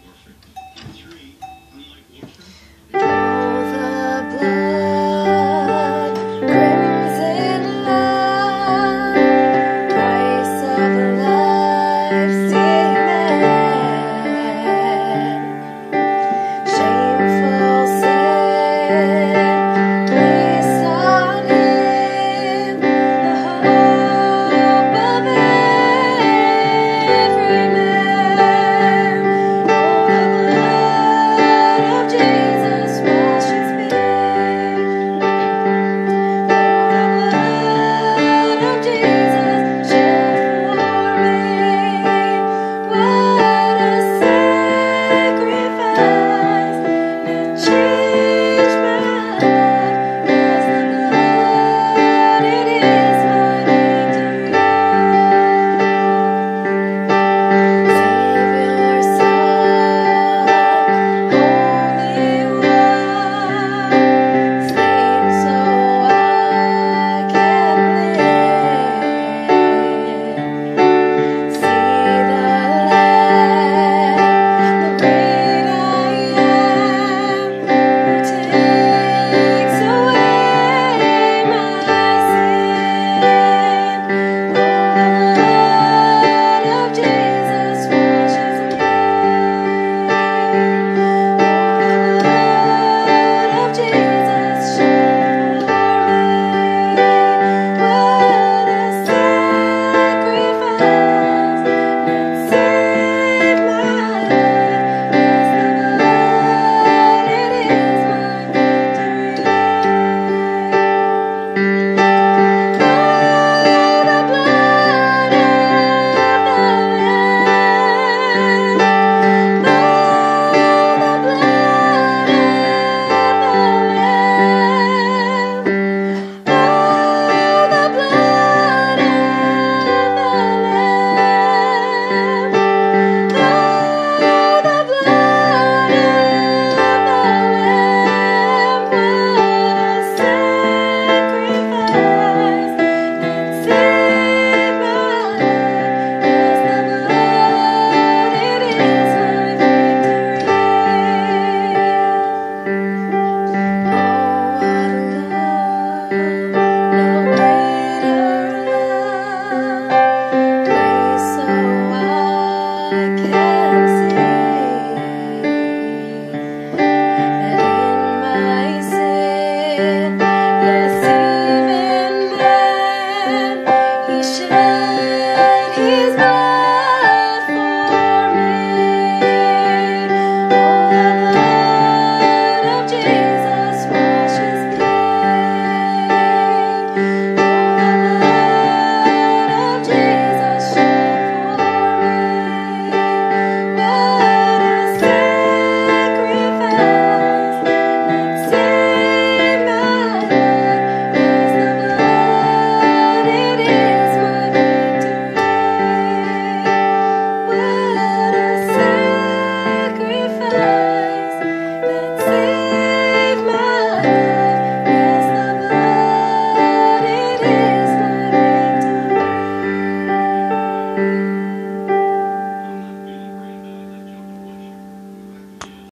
warfare.